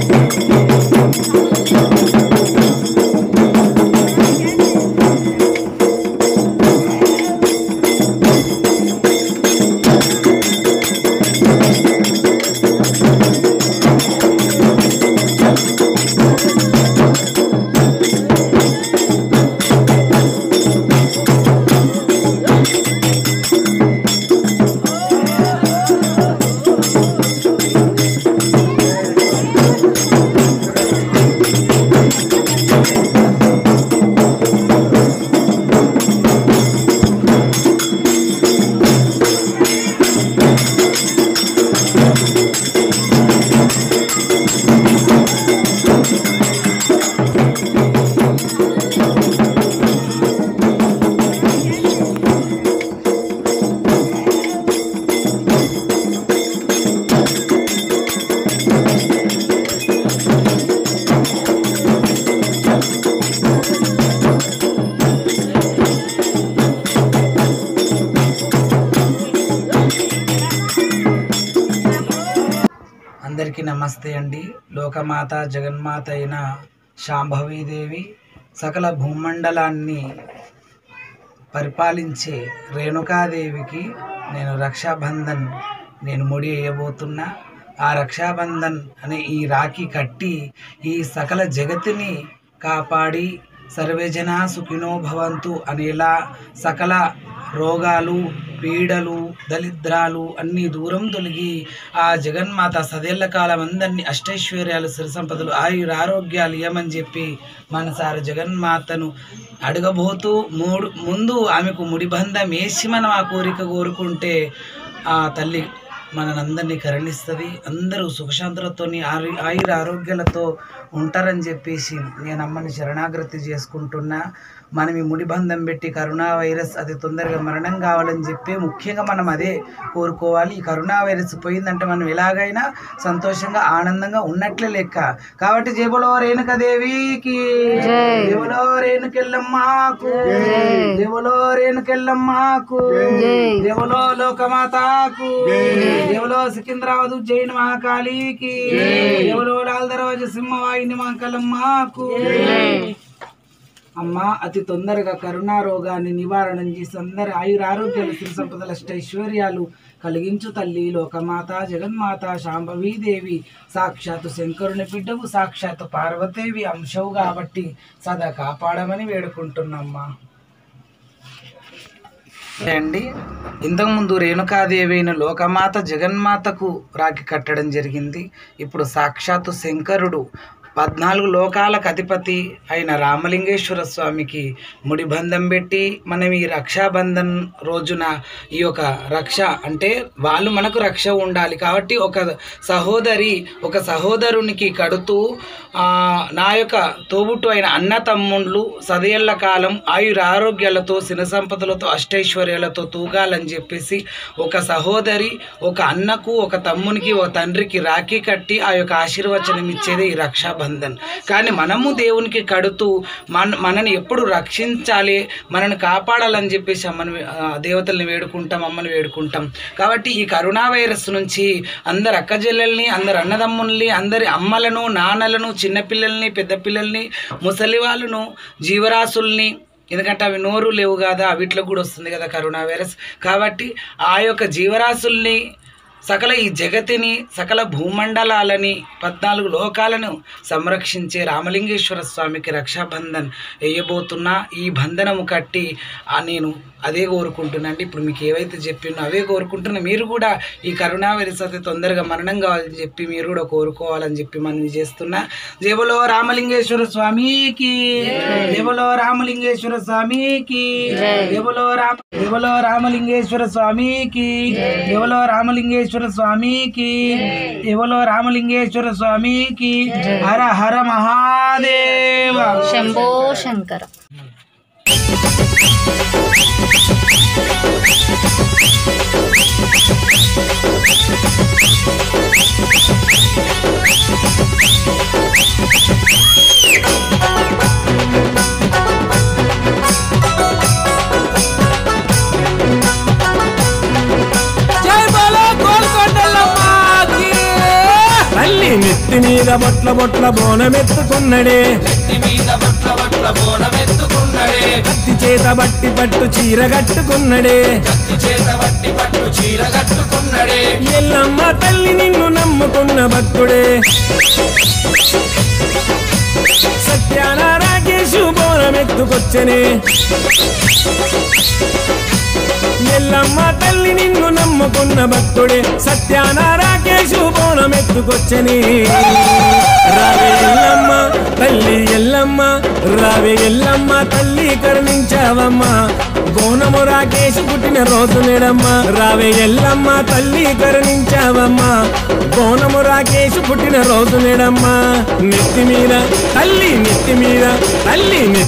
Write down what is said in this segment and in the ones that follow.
Thank you. నమస్తే అండి. లోకమాత జగన్మాత అయిన శాంభవీదేవి సకల భూమండలాన్ని పరిపాలించే రేణుకాదేవికి నేను రక్షాబంధన్ నేను ముడి వేయబోతున్నా. ఆ రక్షాబంధన్ అనే ఈ రాఖీ కట్టి ఈ సకల జగత్తుని కాపాడి సర్వేజన సుఖినో భవంతు అనేలా సకల రోగాలు పీడలు దరిద్రాలు అన్ని దూరం తొలగి ఆ జగన్మాత సదేళ్ళ కాలం అందరినీ అష్టైశ్వర్యాలు సిరిసంపదలు ఆయుర ఆరోగ్యాలు ఇవ్వమని చెప్పి మనసారి జగన్మాతను అడగబోతూ మూడు ముందు ఆమెకు ముడిబంధం వేసి మనం ఆ కోరిక కోరుకుంటే ఆ తల్లి మనందరినీ కరుణిస్తుంది. అందరూ సుఖశాంతులతోని ఆయుర ఆరోగ్యాలతో ఉంటారని చెప్పేసి నేను అమ్మని శరణాగతి చేసుకుంటున్నా. మనం ఈ ముడిబంధం పెట్టి కరోనా వైరస్ అది తొందరగా మరణం కావాలని చెప్పి ముఖ్యంగా మనం అదే కోరుకోవాలి. ఈ కరోనా వైరస్ పోయిందంటే మనం ఎలాగైనా సంతోషంగా ఆనందంగా ఉన్నట్లే లెక్క. కాబట్టి జేబులో రేణుకదేవికి జేబులో రేణుకెళ్ళమ్మాకు జేబులో రేణుకెళ్ళమ్మాకు జేబులో లోకమాతాకు జేబులో సికింద్రాబాద్ జైన్ మహాకాళికి జేబులో లాల్ దర్వాజ సింహవాహిని మంకలమ్మకు అమ్మ అతి తొందరగా కరుణా రోగాన్ని నివారణ చేసి అందరి ఆయుర ఆరోగ్యాలు సిరి సంపదల ఐశ్వర్యాలు కలిగించు తల్లి లోకమాత జగన్మాత శాంభవీదేవి సాక్షాత్తు శంకరుని బిడ్డవు సాక్షాత్తు పార్వతేవి అంశవు కాబట్టి సదా కాపాడమని వేడుకుంటున్నమ్మా. అండి ఇంతకుముందు రేణుకాదేవి అయిన లోకమాత జగన్మాతకు రాఖీ కట్టడం జరిగింది. ఇప్పుడు సాక్షాత్తు శంకరుడు పద్నాలుగు లోకాలకు అధిపతి అయిన రామలింగేశ్వర స్వామికి ముడిబంధం పెట్టి మనం ఈ రక్షాబంధన్ రోజున ఈ యొక్క రక్ష అంటే వాళ్ళు మనకు రక్ష ఉండాలి కాబట్టి ఒక సహోదరి ఒక సహోదరునికి కడుతూ నా యొక్క తోబుట్టు అయిన అన్న తమ్ముళ్ళు సదయళ్ళ కాలం ఆయుర ఆరోగ్యాలతో సిన సంపదలతో అష్టైశ్వర్యాలతో తూగాలని చెప్పేసి ఒక సహోదరి ఒక అన్నకు ఒక తమ్మునికి ఒక తండ్రికి రాఖీ కట్టి ఆ యొక్క ఆశీర్వచనం ఇచ్చేది ఈ రక్షాబంధన్ కానీ మనము దేవునికి కడుతూ మన మనని ఎప్పుడు రక్షించాలి మనని కాపాడాలని చెప్పేసి అమ్మని దేవతల్ని వేడుకుంటాం అమ్మని వేడుకుంటాం. కాబట్టి ఈ కరోనా వైరస్ నుంచి అందరు అక్కజెల్లెల్ని అందరు అన్నదమ్ముల్ని అందరి అమ్మలను నాన్నలను చిన్నపిల్లల్ని పెద్ద పిల్లల్ని ముసలి వాళ్ళను జీవరాశుల్ని ఎందుకంటే అవి నోరు లేవు కదా వీటిలో కూడా వస్తుంది కదా కరోనా వైరస్. కాబట్టి ఆ యొక్క జీవరాశుల్ని సకల ఈ జగతిని సకల భూమండలాలని పద్నాలుగు లోకాలను సంరక్షించే రామలింగేశ్వర స్వామికి రక్షాబంధన్ వేయబోతున్నా ఈ బంధనము కట్టి నేను అదే కోరుకుంటున్నాండి. ఇప్పుడు మీకు ఏవైతే చెప్పినో అవే కోరుకుంటున్నా. మీరు కూడా ఈ కరోనా వైరస్ అయితే తొందరగా మరణం కావాలని చెప్పి మీరు కూడా కోరుకోవాలని చెప్పి మనం చేస్తున్నా. జేబులో రామలింగేశ్వర స్వామికి జేబులో రామలింగేశ్వర స్వామికి జేబులో రామ జేబులో రామలింగేశ్వర స్వామికి జేబులో రామలింగేశ్వర స్వామికి జేబులో రామలింగేశ్వర స్వామికి హర హర మహాదేవ. శంభో శంకర. మీద బొట్ల బొట్ల బోనమెత్తుకున్నడే కత్తి చేత బట్టి పట్టు చీర కట్టుకున్నడే. ఎల్లమ్మ తల్లి నిన్ను నమ్ముకున్న భక్తుడే. సత్యాన రాకేశు బోనమెత్తుకొచ్చనే ఎల్లమ్మ తల్లి నిన్ను నమ్ముకున్న భక్తుడే సత్యాన రాకేశు బోనమెత్తుకొచ్చని. రావే ఎల్లమ్మ తల్లి ఎల్లమ్మ రావే ఎల్లమ్మ తల్లి కరుణించావమ్మా. బోనము రాకేశు పుట్టిన రోజు నేడమ్మ రావే ఎల్లమ్మ తల్లి కరుణించావమ్మా. బోనము రాకేశు పుట్టిన రోజు నేడమ్మా. నెత్తి మీద తల్లి నెత్తి మీద తల్లి నెత్తి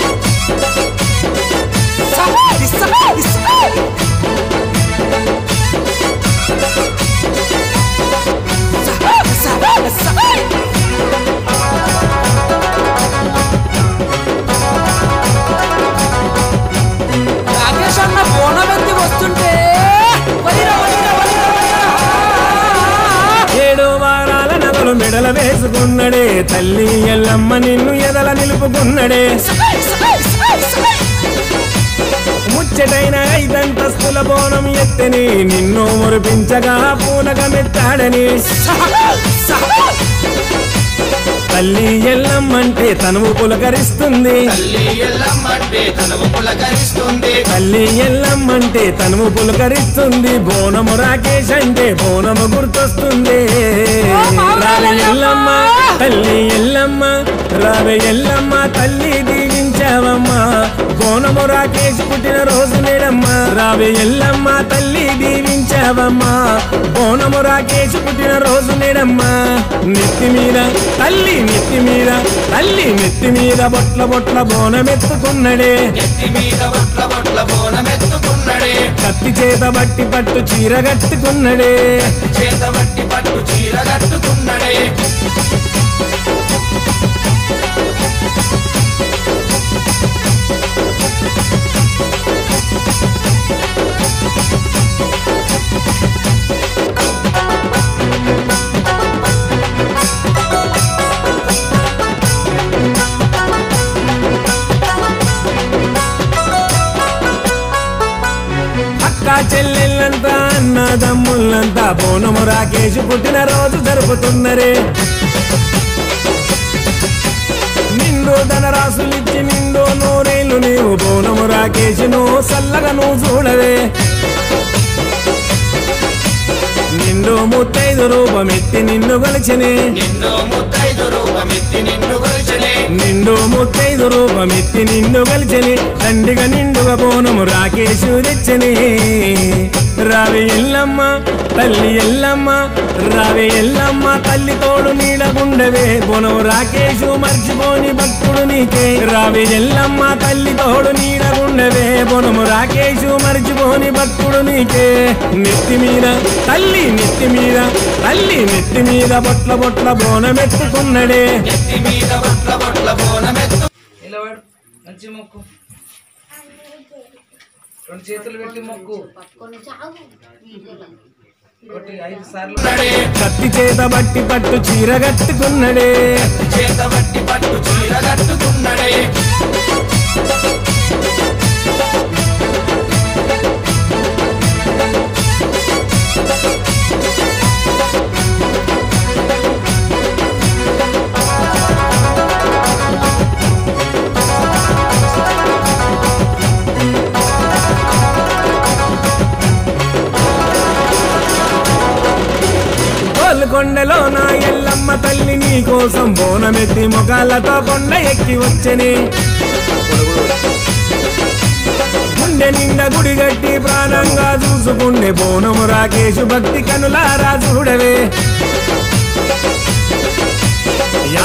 చేసుకున్నాడే తల్లి ఎల్లమ్మ నిన్ను ఎదల నిలుపుకున్నాడే. ముచ్చటైన ఐదంతస్తుల బోనం ఎత్తని నిన్ను మురిపించగా పూనకమెత్తాడని తల్లి ఎల్లమ్మంటే తనువు పులకరిస్తుంది. తల్లి ఎల్లమ్మంటే తనువు పులకరిస్తుంది. బోనము రాకేష్ అంటే బోనము గుర్తొస్తుంది. రావే ఎల్లమ్మ తల్లి ఎల్లమ్మ రావే ఎల్లమ్మ తల్లి దీవించావమ్మా. బోనము రాకేష్ పుట్టిన రోజు నేడమ్మా రావే ఎల్లమ్మ తల్లి దీవించావమ్మా బోనము రాకేష్ పుట్టిన రోజు నేడమ్మా నెత్తి మీద తల్లి నెత్తి మీద తల్లి నెత్తి మీద బొట్ల బొట్ల బోనమెత్తుకున్నడే. కత్తి చేత బట్టి పట్టు చీర కట్టుకున్నడే పట్టు చీర కట్టుకున్నాడే. అన్నదమ్ముళ్ళంతా పూనము రాకేష్ పుట్టిన రోజు జరుపుతున్నరే. నిండు ధనరాశులిచ్చి నిండు నూరేళ్ళు నీవు పూనము రాకేష్ నువ్వు చల్లగా నువ్వు చూడవే. నిండు ముత్తైదు రూపమెత్తి నిన్ను గలిచినే. నిండు ముత్తైదు నిండు ముత్తైదు రూపమెత్తి నిన్ను కలిచని దండిగా నిండుగా బోనము రాకేశు తెచ్చని. రావి ఎల్లమ్మ తల్లి ఎల్లమ్మ రావి ఎల్లమ్మ తల్లి తోడు నీడకుండవే బోనము రాకేశు మర్చిపోని భక్తుడు నీకే. రావి ఎల్లమ్మ తల్లి తోడు నీడకుండవే బోనము రాకేశు మర్చిపోని భక్తుడు నీకే. నెత్తి మీద తల్లి నెత్తి మీద తల్లి నెత్తి మీద బొట్ల బొట్ల బోనమెత్తుకున్నడే. నిలబడు. మంచి మొక్కు. రెండు చేతులు పెట్టి మొక్కు. బట్టి పట్టు చీర కత్తి చేత బట్టి పట్టు చీర కట్టుకున్నడే. కొండలో నా ఎల్లమ్మ తల్లి నీ కోసం బోనమెత్తి మొగాలతో కొండ ఎక్కి వచ్చని. గుండె నిండా గుడి గట్టి ప్రాణంగా చూసుకుండే బోనము రాకేశు భక్తి కనులారా చూడవే.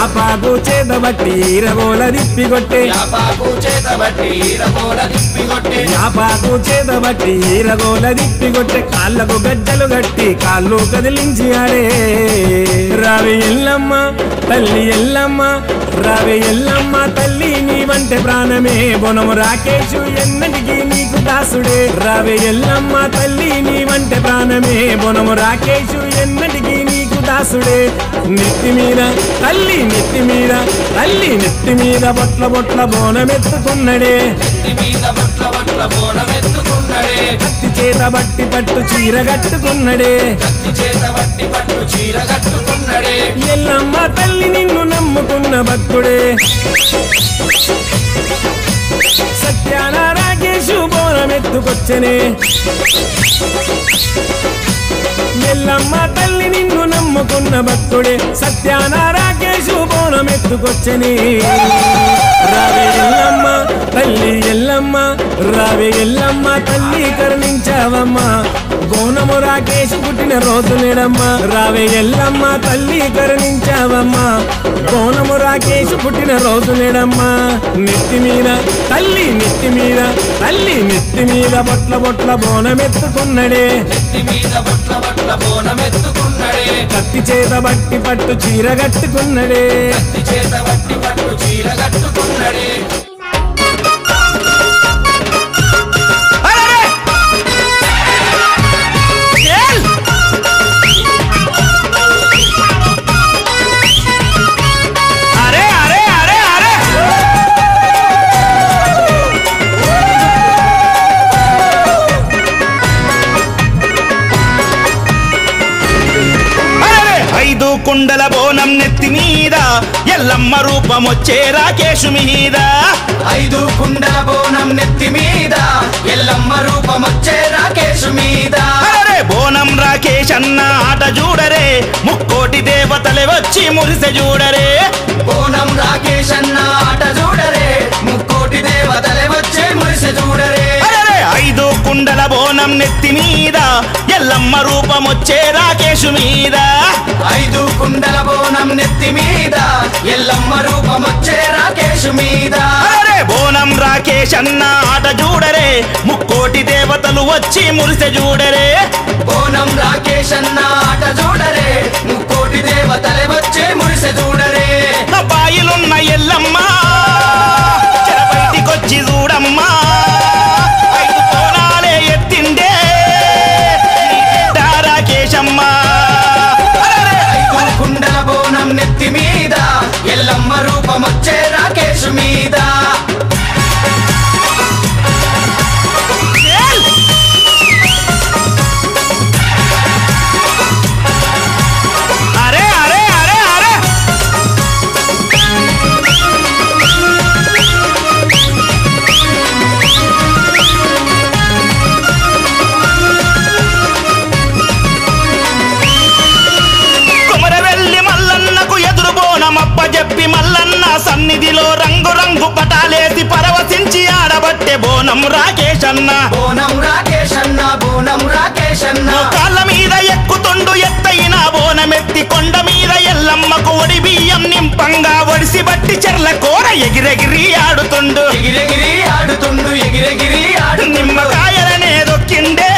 యాపాకు చేతబట్టి ఈరగోల దిప్పిగొట్టే యాపాకు చేతబట్టి ఈరగోల దిప్పిగొట్టి యాపాకు చేతబట్టి ఈరగోల దిప్పిగొట్టే కాళ్ళకు గజ్జలు గట్టి కాళ్ళు కదిలించి ఆడే. రావి ఎల్లమ్మ తల్లి ఎల్లమ్మ రావి ఎల్లమ్మ తల్లి నీ వంటే ప్రాణమే. బొనము రాకేషు ఎన్నటికీ నీకు దాసుడే. రావి ఎల్లమ్మ తల్లి నీ వంటే ప్రాణమే. బొనము రాకేషు ఎన్నటికీ దాసుడే. నెత్తి మీద తల్లి నెత్తి మీద తల్లి నెత్తి మీద బొట్ల బొట్ల బోనమెత్తుకున్నడే. కత్తి చేత బట్టి పట్టు చీర కట్టుకున్నడే. పట్టు చీర కట్టుకున్నడే ఎల్లమ్మ తల్లి నిన్ను నమ్ముకున్న భక్తుడే. సత్యాన బోనం ఎత్తుకొచ్చనే. ఎల్లమ్మ తల్లి నిన్ను నమ్ముకున్న భక్తుడే సత్యాన బోనం బోనమెత్తుకొచ్చని రావే ఎల్లమ్మ తల్లి ఎల్లమ్మ రావే ఎల్లమ్మ తల్లి కరుణించావమ్మా. గోనము రాకేసి పుట్టిన రోజు నేడమ్మ. రావే ఎల్లమ్మ తల్లి కరుణించావమ్మా. గోనము రాకేష్ పుట్టిన రోజు నేడమ్మా. నెత్తి మీద తల్లి నెత్తి మీద తల్లి నెత్తి మీద బొట్ల బొట్ల బోనమెత్తుకున్నడే. కత్తి చేత బట్టి పట్టు చీర కట్టుకున్నడే చేత బట్టి పట్టు చీర కట్టుకున్నడే. కుండల బోనం నెత్తి మీద ఎల్లమ్మ రూపం వచ్చే రాకేషు మీద. ఐదు కుండల బోనం నెత్తి మీద ఎల్లమ్మ రూపమొచ్చే రాకేషు మీద. అరే బోనం రాకేష్ అన్న ఆట చూడరే ముక్కోటి దేవతలే వచ్చి మురిసె చూడరే. బోనం రాకేష్ అన్న ఆట చూడరే ముక్కోటి దేవతలే వచ్చే మురిసె చూడరే. ఐదు కుండల బోనం నెత్తి మీద ఎల్లమ్మ రూపం వచ్చే రాకేషు మీద. ఐదు కుండల బోనం నెత్తి మీద ఎల్లమ్మ రూపమొచ్చే రాకేషు మీద. అరే బోనం రాకేష్ అన్న ఆట చూడరే ముక్కోటి దేవతలు వచ్చి మురిసె చూడరే బోనం రాకేష్ అన్న ఆట చూడరే ముక్కోటి దేవతలే వచ్చే మురిసె చూడరే నా బాయిలున్న ఎల్లమ్మ బయటికొచ్చి పటాలేసి పరవశించి ఆడబట్టే బోనం రాకేష్ అన్న బోనం రాకేష్ అన్న బోనం రాకేష్ అన్న కాళ్ళ మీద ఎక్కుతుండు ఎత్తైన బోనమెత్తి కొండ మీద ఎల్లమ్మకు ఒడి బియ్యం నింపంగా ఒడిసి బట్టి చెర్ల కూర ఎగిరెగిరి ఆడుతుండు. ఎగిరెగిరి ఆడుతుండు ఎగిరెగిరి ఆడుతుండు. నిమ్మకాయలనే దొక్కిండే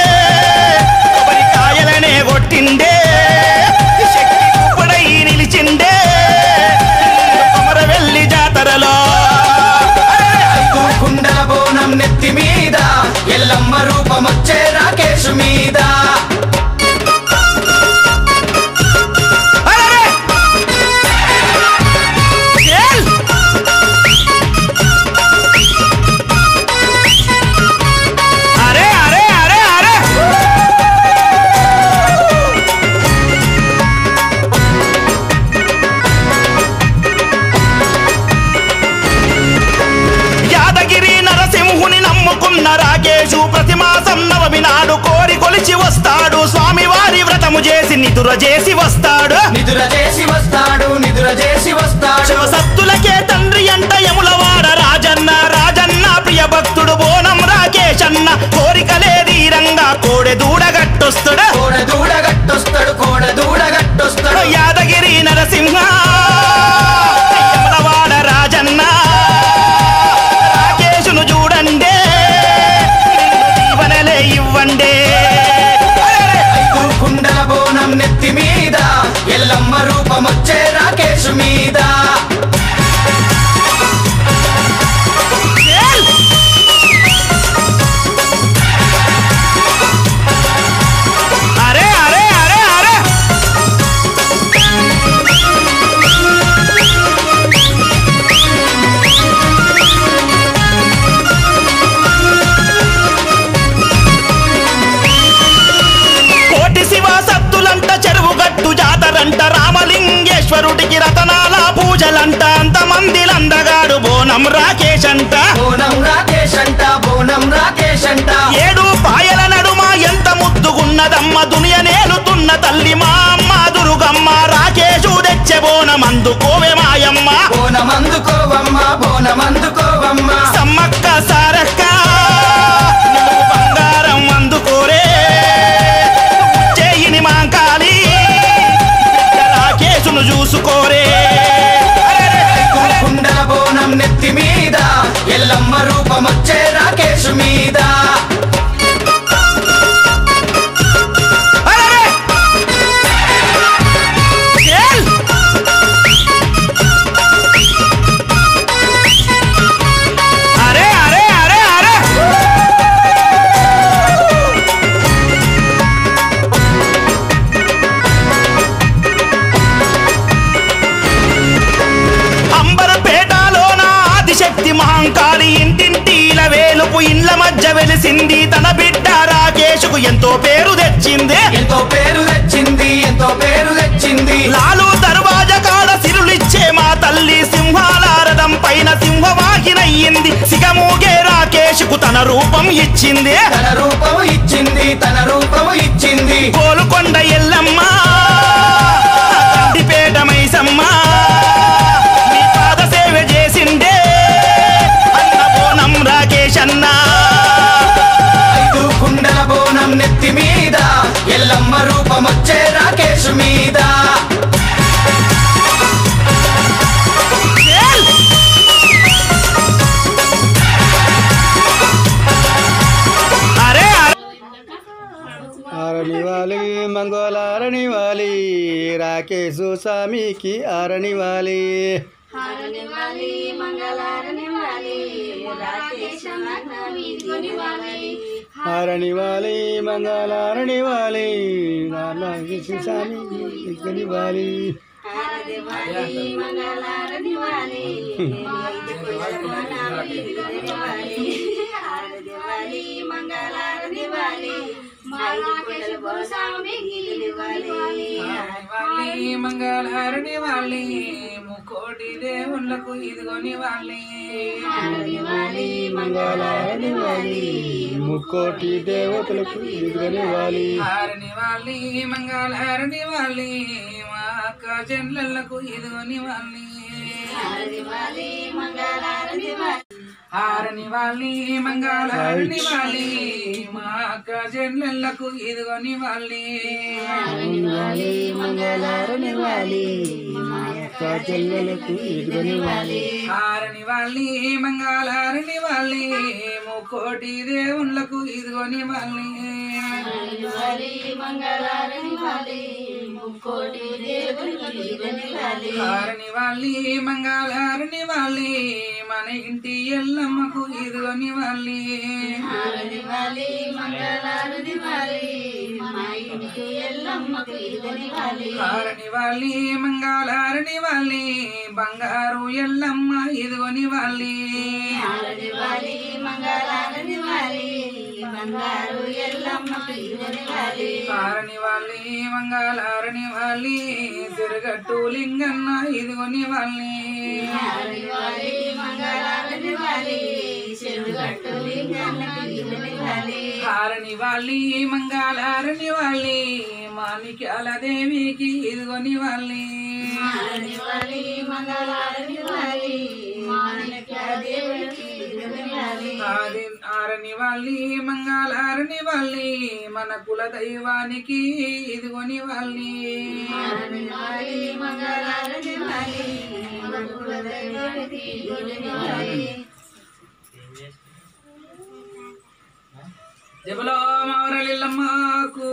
నిదుర చేసి వస్తాడు. నిదుర చేసి వస్తాడు నిదుర చేసి వస్తాడు. శివసత్తులకే తండ్రి అంట యములవాడ రాజన్న రాజన్న ప్రియ భక్తుడు బోనం రాకేశన్న. కోరికలే ధీరంగా కోడె దూడగట్టొస్తుడు? నేలుతున్న తల్లి మా అమ్మ దురుగమ్మ రాకేషు తెచ్చే బోనం అందుకోవే మాయమ్మ. బోనం అందుకోవమ్మ బోనం అందుకోవమ్మ సమ్మక్క సారక్క రాకేష్ అన్నా ఐదు కుండల బోనం నెత్తి మీద ఎల్లమ్మ రూపం వచ్చే రాకేష్ మీద. ఏల్! అరే. అరే ఆరనివాలి మంగళారనివాలి రాకేశు స్వామికి ఆరనివాలి ఆరనివాలి మంగళారనివాలి వాలి మంగళారణి వాలి వాళ్ళి మంగళహారని వాళ్ళి ముకోటి దేవుళ్ళకు ఇదిగోని వాళ్ళి మంగళారనివాలి ముక్కోటి దేవతలకు ఇదిగనివ్వాలి హారని వాళ్ళి మంగళహారని వాళ్ళి మా అక్క చెల్లెళ్ళకు ఇదిగోని వాళ్ళి వాళ్ళి వాళ్ళి మా అక్క చెల్లెళ్ళకు ఇదిగోని వాళ్ళి మంగళారనివాలి చెల్లెలకు ఇదిగనివ్వాలి హారని వాళ్ళి మంగళహారని వాళ్ళి ముకోటి దేవుళ్ళకు ఇదిగోని వాళ్ళి హారని వాళ్ళి మన ఇంటి ఎల్లమ్మకు ఇదిగోని వాళ్ళి. హారని వాళ్ళి మంగళహారని వాళ్ళి బంగారు ఎల్లమ్మ ఇదిగోని వాళ్ళి. హారని వాళ్ళి మంగళహారని వాళ్ళి. తిరగట్టు లింగన్న ఇదిగోని వాళ్ళి. హారని వాళ్ళి మంగళహారని వాళ్ళి. మాణిక్యాల దేవికి ఇదిగోని వాళ్ళి. ఆరని వాళ్ళి మంగళహారని వాళ్ళి. మన కుల దైవానికి ఇదిగోని వాళ్ళి జబలో మౌరలిల్లమ్మకు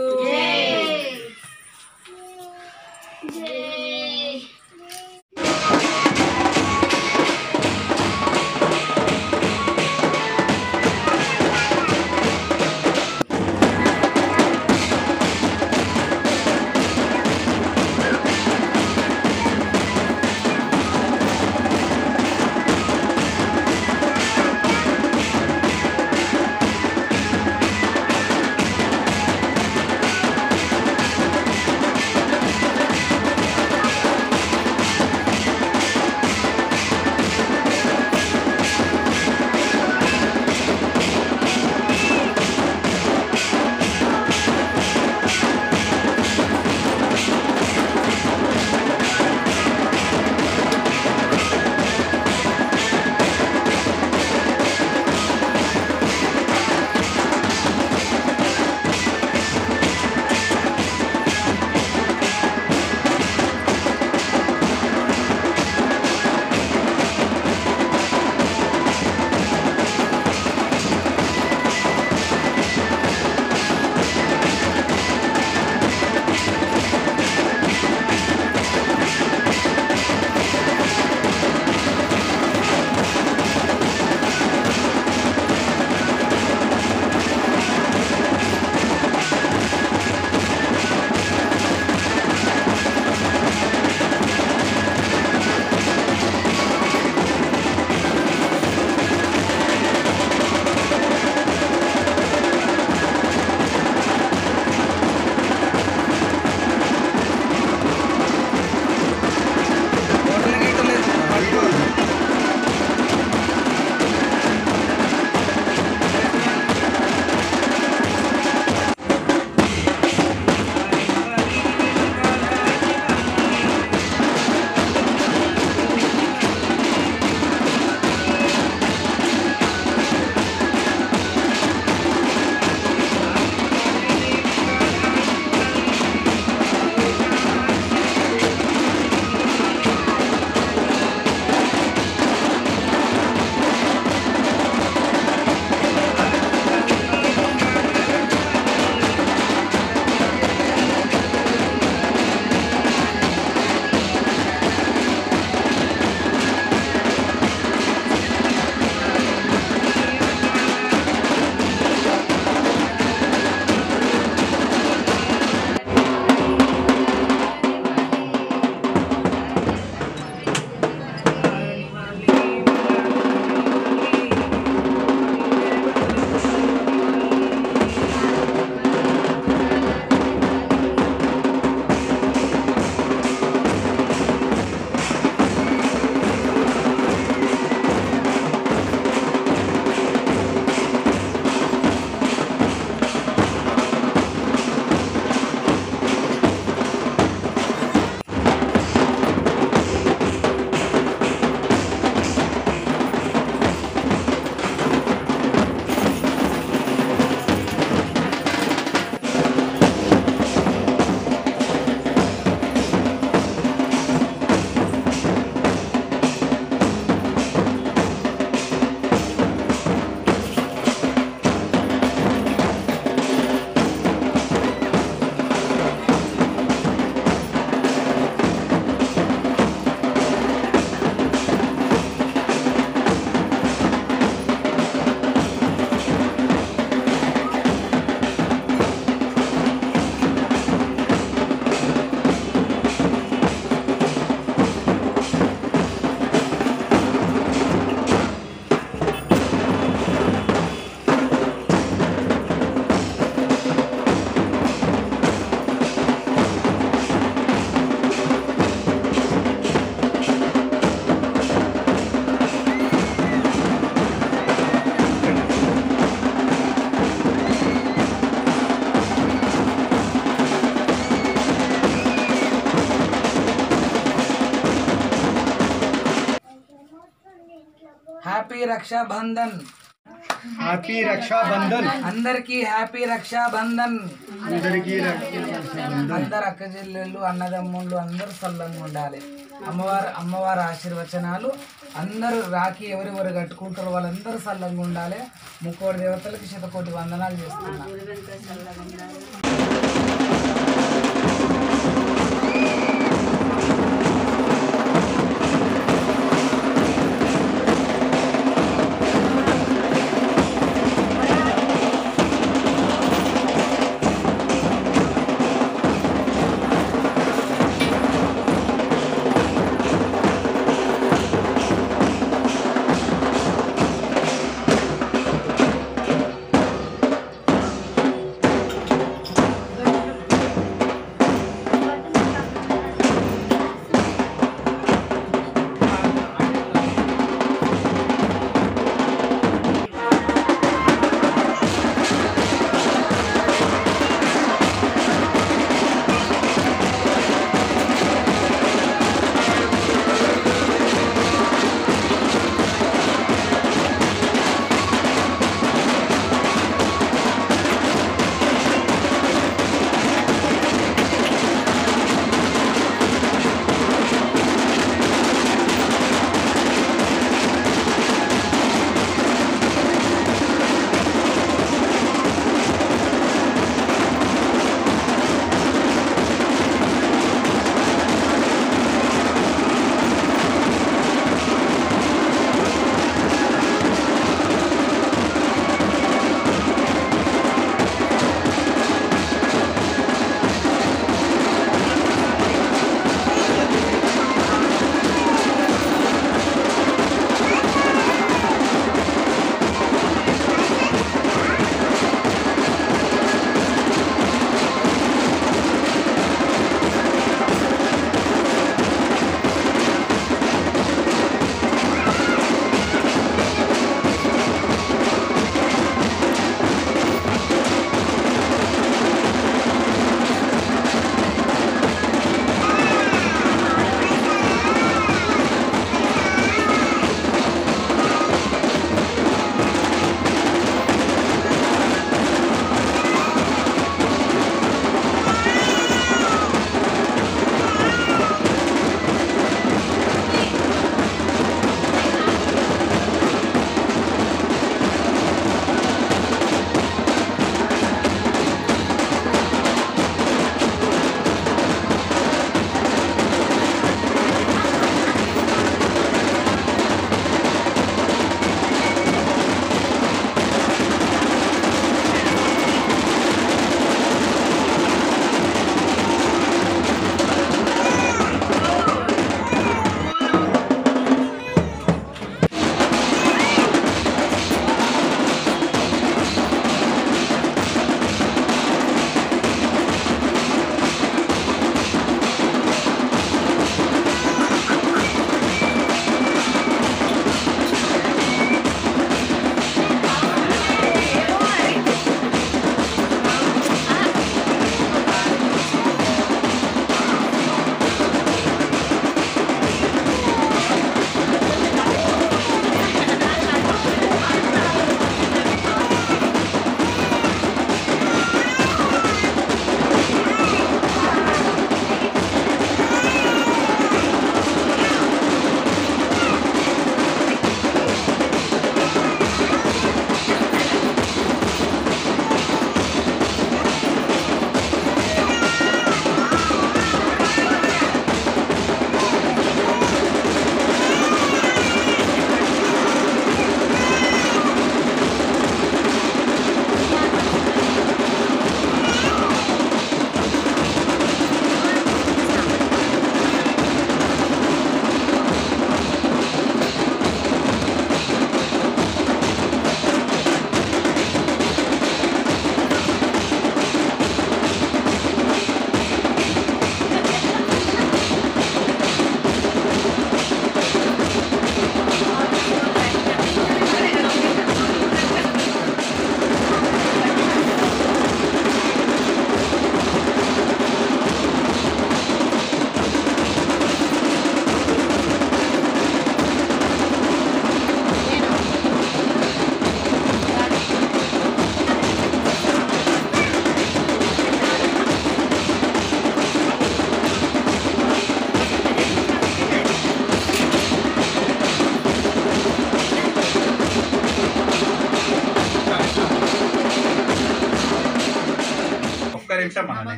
హ్యాపీ రక్షాబంధన్. హ్యాపీ రక్షాబంధన్. అందరికీ హ్యాపీ రక్షాబంధన్. అందరికీ అందరు అక్క చెల్లెళ్ళు అన్నదమ్ముళ్ళు అందరూ సల్లంగా ఉండాలి. అమ్మవారు అమ్మవారి ఆశీర్వచనాలు. అందరూ రాఖీ ఎవరెవరు కట్టుకుంటారో వాళ్ళందరూ సల్లంగా ఉండాలి. ముక్కోటి దేవతలకి శతకోటి వందనాలు చేస్తున్నా.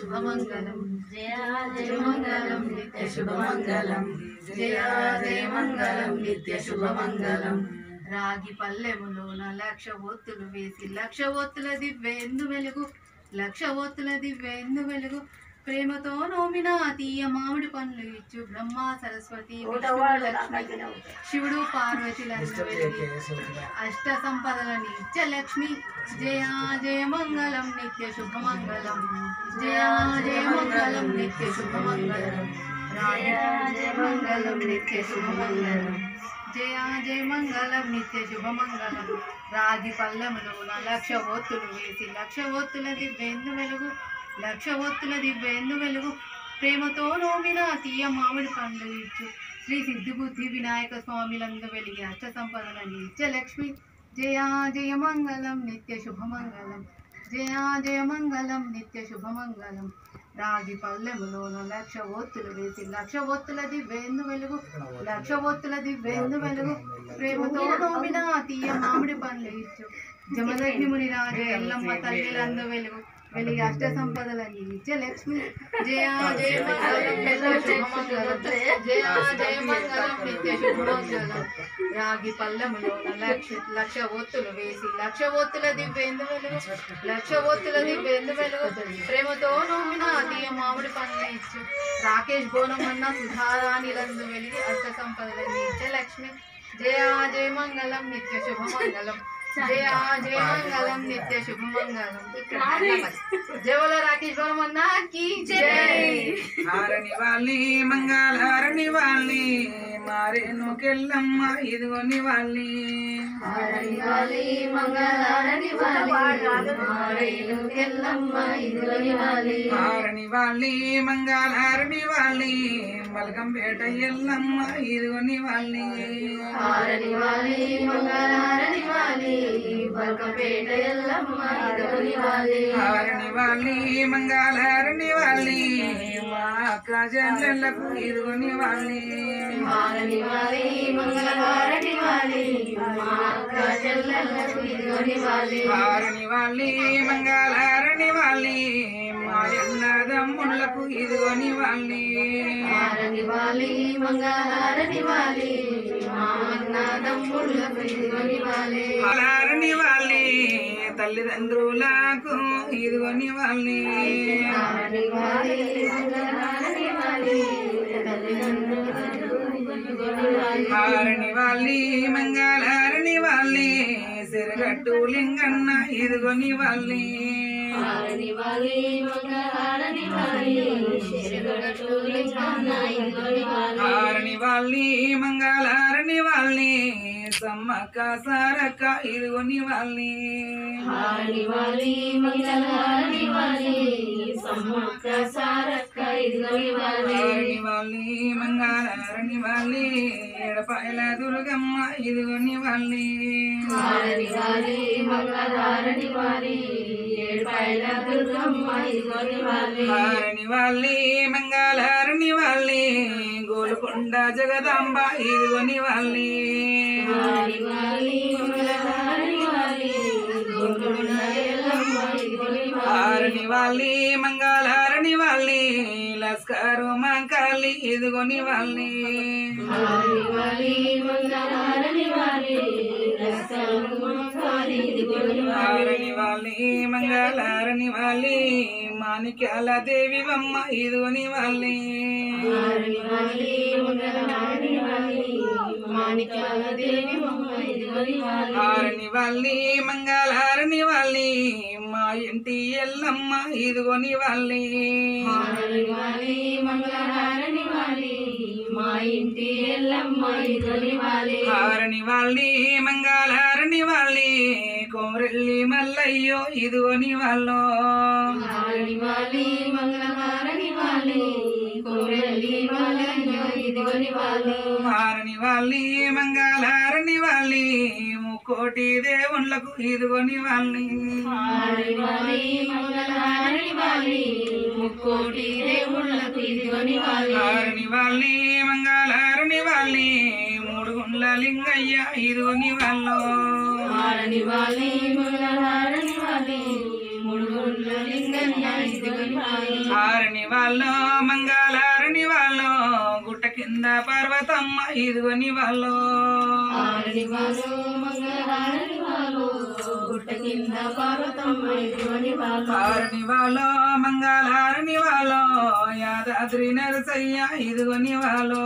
శుభమంగళం. జయ జయ మంగళం నిత్య శుభమంగళం. జయ జయ మంగళం నిత్య శుభమంగళం. రాగి పల్లెములోన లక్ష ఒత్తులు వేసి లక్ష ఒత్తుల దివ్వెందు వెలుగు లక్ష ఒత్తుల దివ్వెందు వెలుగు ప్రేమతో నోమిన తీయ మామిడి పండ్లు ఇచ్చు బ్రహ్మ సరస్వతి లక్ష్మి. శివుడు పార్వతిలందు వెలిగి అష్ట సంపదలని ఇచ్చే లక్ష్మి. జయ జయ మంగళం నిత్య శుభమంగళం జయ జయ మంగళం నిత్య శుభమంగళం రాయ జయ మంగళం నిత్య శుభమంగళం జయ జయ మంగళం నిత్య శుభమంగళం రాగి పల్లెములో లక్ష ఒత్తులు వేసి లక్ష ఒత్తుల దివ్వెందు వెలుగు. లక్ష ఒత్తుల దివ్వెందు వెలుగు. ప్రేమతో నోమిన తీయ మామిడి పండ్లు ఇచ్చు శ్రీ సిద్ధిబుద్ధి వినాయక స్వామిలందు వెలిగి అష్ట సంపదన నిత్యలక్ష్మి లక్ష్మి. జయ మంగళం నిత్య శుభమంగళం. జయా జయ మంగళం నిత్య శుభమంగళం. రాగి పల్లెములోను లక్ష ఒత్తులు వేసి లక్ష ఒత్తుల దివ్వెందు వెలుగు. లక్ష ఒత్తుల దివ్వెందు వెలుగు. ప్రేమతో నోమిన తీయ మామిడి పండ్లు ఇచ్చు జమదగ్ని ముని రాజ ఎల్లమ్మ తల్లిలందు వెలుగు. వెలిగి అష్ట సంపదలని ఇచ్చే లక్ష్మి. జయ జయ మంగళం నిత్య శుభమంగళం. జయ జయ మంగళం నిత్య శుభమంగళం. రాగి పల్లెములో లక్ష లక్ష ఒత్తులు వేసి లక్ష ఒత్తుల దివ్వెందు వెలుగు లక్ష ఒత్తుల దివ్వెందు వెలుగు ప్రేమతో నోమిన తీయ మామిడి పండ్లు ఇచ్చు. రాకేష్ బోనమన్న సుధారాణిలందు వెలిగి అష్ట సంపదలని ఇచ్చే లక్ష్మి. జయ జయ మంగళం నిత్య శుభమంగళం. జయ జయ మంగళం నిత్య శుభమంగళం జయవల రాకేష్ బోనమన్నకి జై. హారని వాళ్ళి మంగళహారని వాళ్ళి మారేను కెల్లమ్మ ఇదిగోని వాళ్ళి హారని వాళ్ళి మంగళహారని వాళ్ళి ఎల్లమ్మ ఇదిగోని వాలి వాలి బల్కంపేట ఎల్లమ్మ ఇదిగోని వాలి హారని మంగళహారని మా అక్క ఇదిగోని వాలి మంగళహారని వాలి మా అక్క చెల్లెళ్ళకు ఇదిగోని వాలి హారని వాళ్ళి మంగళహారని వాళ్ళి మా ఎన్నదమ్ముళ్ళకు ఇదిగోని వాళ్ళి. వాలి మంగళారని వాలి ఇదిగోని వాలి హారని తల్లిదండ్రులకు ఇదిగోని వాళ్ళి. హారని వాళ్ళి మంగళహారని వాళ్ళి. సిరగట్టు లింగన్న ఇదిగోని వాళ్ళి. ఆరని వాలి మంగళారని వాలి శిరగట్టు లింగన్న ఇదిగోని వాలి హారని వాళ్ళి మంగళహారని వాళ్ళి సమ్మక్క సారక్క ఇదిగోని వాళ్ళి ఆరని వాలి సమ్మక్క సారక్క వాళ్ళి మంగళహారని వాళ్ళి ఎడపాయల దుర్గమ్మ ఇదిగోని వాళ్ళి ఆరని వాలి ఏడుపాయల దుర్గమ్మ గోలుకొండ జగదాంబ ఇదిగోని గోల్కొండ హారని వాళ్ళి మంగళహారని వాళ్ళి లస్కారు మంకాలి ఇదిగోని వాళ్ళి. హారని వాళ్ళి మంగళహారని వాళ్ళి మాణిక్యాల దేవి బొమ్మ ఇదిగోని వాళ్ళి హారని వాళ్ళి మంగళహారని వాళ్ళి మా ఇంటి ఎల్లమ్మ ఇదిగోని వాళ్ళి మంగళహారని వాలి మా ఇంటి ఎల్లమ్మ ఇదిగోని వాలి హారని వాళ్ళి వాళ్ళి కోమరెల్లి మల్లయ్యో ఇదిగోని వాళ్ళు. మంగళహారని వాలి హారని వాళ్ళి మంగళహారని వాళ్ళి ముక్కోటి దేవుళ్ళకు ఇదిగోని వాళ్ళి వాలి ముక్కోటి దేవుళ్ళకు ఇదిగోని హారని వాళ్ళి మంగళహారని వాళ్ళి మూడు గుండ్ల లింగయ్య ఇదిగోని వాళ్ళు ఆరని వాలి మంగళహారని వాళ్ళు వాళ్ళు వాళ్ళు గుట్ట కింద పార్వతమ్మ ఇదిగోని వాళ్ళు ఆరని వాళ్ళు మంగళహారని వాళ్ళు గుట్ట కింద పార్వతమ్మ ఇదిగోని వాళ్ళు. ఆరని వాళ్ళు మంగళహారని వాళ్ళు. యాదాద్రి నరసయ్య ఇదిగోని వాళ్ళు.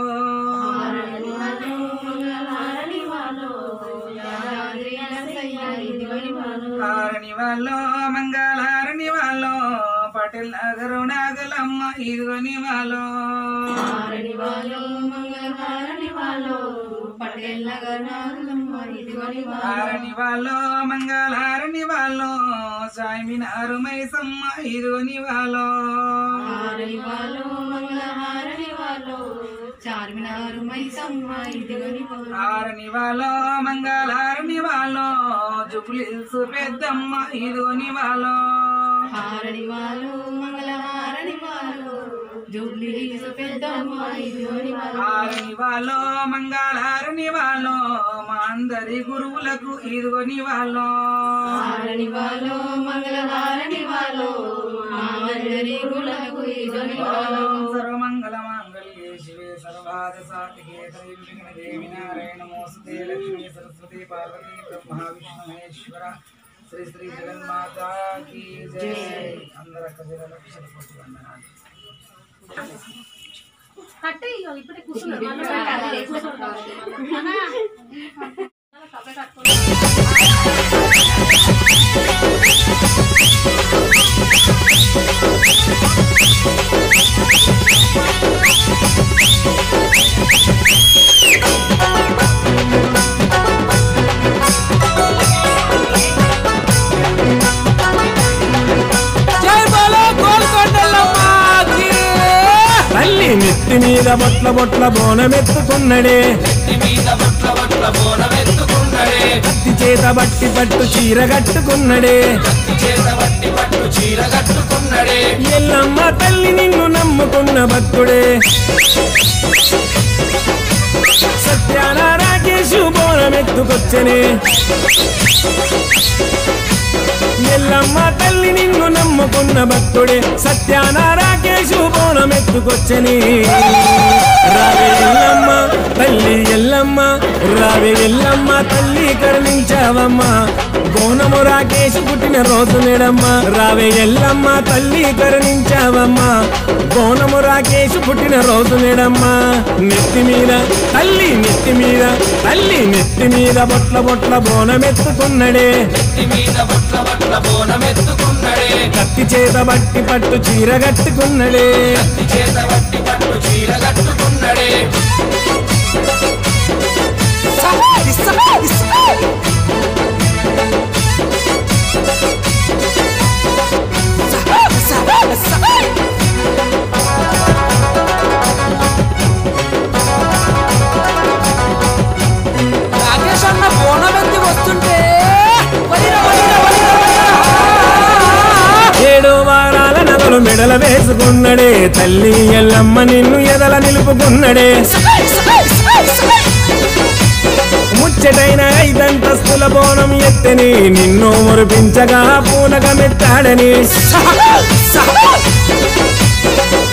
ఆరని వాళ్ళు మంగళహారని వాళ్ళు పటేల్ నగర్ నాగులమ్మ ఇదిగోని వాళ్ళు ఆరణి వాళ్ళు మంగళారణి వాళ్ళు వాళ్ళు చార్మినారు మైసమ్మ ఇదిగోని వాళ్ళు ఆరణి వాళ్ళు మంగళారణి వాళ్ళు జుబ్లీల్స్ పెద్దమ్మ ఇదిగోని వాళ్ళు వాళ్ళు మంగళహారని వాళ్ళు జూబ్లీ హిల్స్ పెద్దమ్మ ఇదిగోని వాళ్ళు ఆరణి వాళ్ళు మంగళారణి వాళ్ళు మా అందరి గురువులకు ఇదిగోని వాళ్ళు హారని వాళ్ళు మంగళహారని వాళ్ళు మా అందరి గులకు ఇదిగోని వాళ్ళు సర్వమంగళ మాంగళ్యే శివే సర్వాద సాధికే త్రైవిఘ్న దేవి నారాయణ మోస్తే లక్ష్మీ సరస్వతి పార్వతీ బ్రహ్మ విష్ణు మహేశ్వర శ్రీ శ్రీ జగన్మాత కీ జై అందరూ అక్క జిల్లాలకు సరస్వతి వందనాలు జై మీద బొట్ల బొట్ల బోనమెత్తుకున్నడే. కత్తి బట్టి పట్టు చీర చేత బట్టి పట్టు చీర కట్టుకున్నడే. ఎల్లమ్మ తల్లి నిన్ను నమ్ముకున్న భక్తుడే. సత్యాన రాకేశు బోనమెత్తుకొచ్చనే. ఎల్లమ్మ తల్లి నిన్ను నమ్ముకున్న భక్తుడే సత్యాన రాకేశు బోనం ఎత్తుకొచ్చని రావే ఎల్లమ్మ తల్లి ఎల్లమ్మ రావే ఎల్లమ్మ తల్లి కరుణించావమ్మ. బోనము రాకేశు పుట్టిన రోజు నేడమ్మ. రావే ఎల్లమ్మ తల్లి కరుణించావమ్మ. బోనము రాకేశు పుట్టిన రోజు నేడమ్మ. నెత్తి మీద తల్లి నెత్తి మీద తల్లి నెత్తి మీద బొట్ల బొట్ల బోనమెత్తుకున్నడే. కత్తి చేత బట్టి పట్టు చీర కట్టుకున్నడే. చేత బట్టి పట్టు చీర కట్టుకున్నడే రాకేష్ అన్న బోనం ఎత్తి వస్తుంటే వలిర మెడల వేసుకున్నడే తల్లి ఎల్లమ్మ నిన్ను ఎదల నిలుపుకున్నడే. ముచ్చటైన ఐదంతస్తుల బోనం ఎత్తని నిన్ను మురిపించగా పూనకమెత్తాడని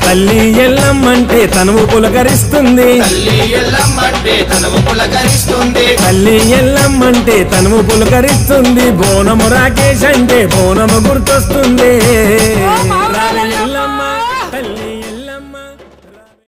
తల్లి ఎల్లమ్మంటే తనువు పులకరిస్తుంది. తల్లి ఎల్లమ్మంటే తనవు పులకరిస్తుంది. తల్లి ఎల్లమ్మంటే తనువు పులకరిస్తుంది. బోనము రాకేష్ అంటే బోనము గుర్తొస్తుంది.